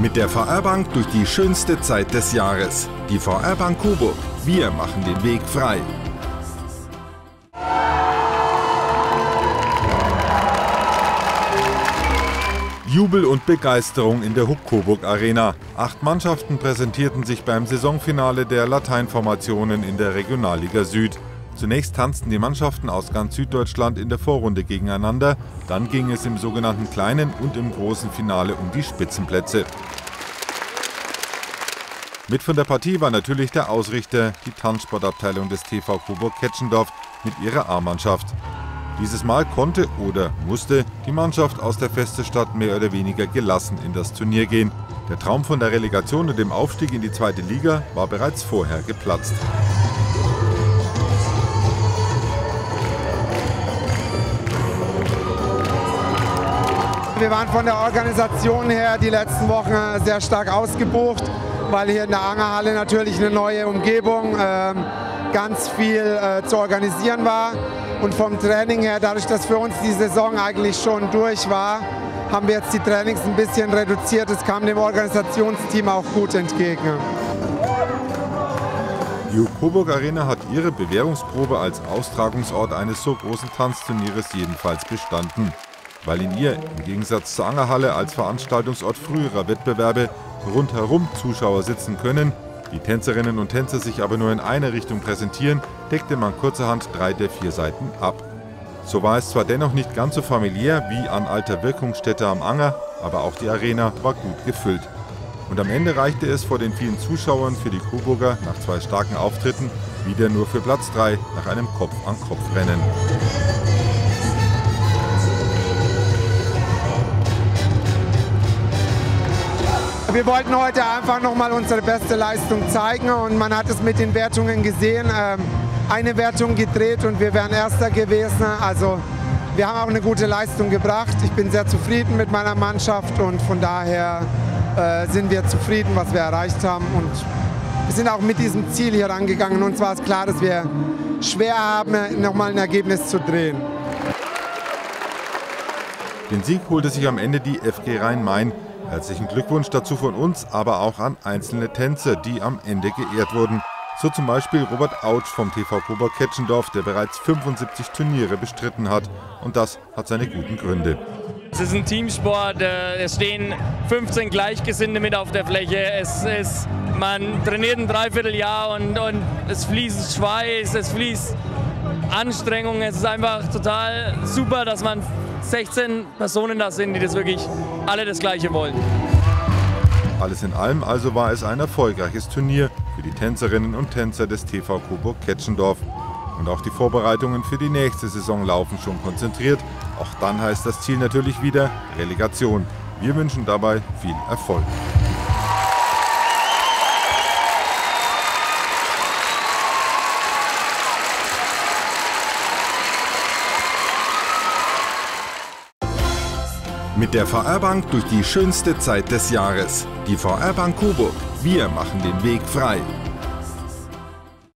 Mit der VR Bank durch die schönste Zeit des Jahres. Die VR Bank Coburg. Wir machen den Weg frei. Jubel und Begeisterung in der Huck Coburg Arena. Acht Mannschaften präsentierten sich beim Saisonfinale der Lateinformationen in der Regionalliga Süd. Zunächst tanzten die Mannschaften aus ganz Süddeutschland in der Vorrunde gegeneinander, dann ging es im sogenannten kleinen und im großen Finale um die Spitzenplätze. Mit von der Partie war natürlich der Ausrichter, die Tanzsportabteilung des TV Coburg-Ketschendorf mit ihrer A-Mannschaft. Dieses Mal konnte oder musste die Mannschaft aus der Festestadt mehr oder weniger gelassen in das Turnier gehen. Der Traum von der Relegation und dem Aufstieg in die zweite Liga war bereits vorher geplatzt. Wir waren von der Organisation her die letzten Wochen sehr stark ausgebucht, weil hier in der Angerhalle natürlich eine neue Umgebung, äh, ganz viel äh, zu organisieren war. Und vom Training her, dadurch, dass für uns die Saison eigentlich schon durch war, haben wir jetzt die Trainings ein bisschen reduziert. Es kam dem Organisationsteam auch gut entgegen. Die Coburg Arena hat ihre Bewährungsprobe als Austragungsort eines so großen Tanzturnieres jedenfalls bestanden weil in ihr im Gegensatz zur Angerhalle als Veranstaltungsort früherer Wettbewerbe rundherum Zuschauer sitzen können, die Tänzerinnen und Tänzer sich aber nur in eine Richtung präsentieren, deckte man kurzerhand drei der vier Seiten ab. So war es zwar dennoch nicht ganz so familiär wie an alter Wirkungsstätte am Anger, aber auch die Arena war gut gefüllt. Und am Ende reichte es vor den vielen Zuschauern für die Coburger nach zwei starken Auftritten wieder nur für Platz 3 nach einem Kopf-an-Kopf-Rennen. Wir wollten heute einfach nochmal unsere beste Leistung zeigen und man hat es mit den Wertungen gesehen. Ähm, eine Wertung gedreht und wir wären Erster gewesen. Also wir haben auch eine gute Leistung gebracht. Ich bin sehr zufrieden mit meiner Mannschaft und von daher äh, sind wir zufrieden, was wir erreicht haben. Und wir sind auch mit diesem Ziel hier rangegangen. Und zwar ist klar, dass wir schwer haben, nochmal ein Ergebnis zu drehen. Den Sieg holte sich am Ende die FG Rhein-Main Herzlichen Glückwunsch dazu von uns, aber auch an einzelne Tänzer, die am Ende geehrt wurden. So zum Beispiel Robert Autsch vom TV Kober Ketschendorf, der bereits 75 Turniere bestritten hat. Und das hat seine guten Gründe. Es ist ein Teamsport, äh, es stehen 15 Gleichgesinnte mit auf der Fläche. Es ist, man trainiert ein Dreivierteljahr und, und es fließt Schweiß, es fließt Anstrengung. Es ist einfach total super, dass man 16 Personen da sind, die das wirklich alle das Gleiche wollen. Alles in allem also war es ein erfolgreiches Turnier für die Tänzerinnen und Tänzer des TV Coburg Ketschendorf. Und auch die Vorbereitungen für die nächste Saison laufen schon konzentriert. Auch dann heißt das Ziel natürlich wieder Relegation. Wir wünschen dabei viel Erfolg. Mit der VR Bank durch die schönste Zeit des Jahres. Die VR Bank Coburg. Wir machen den Weg frei.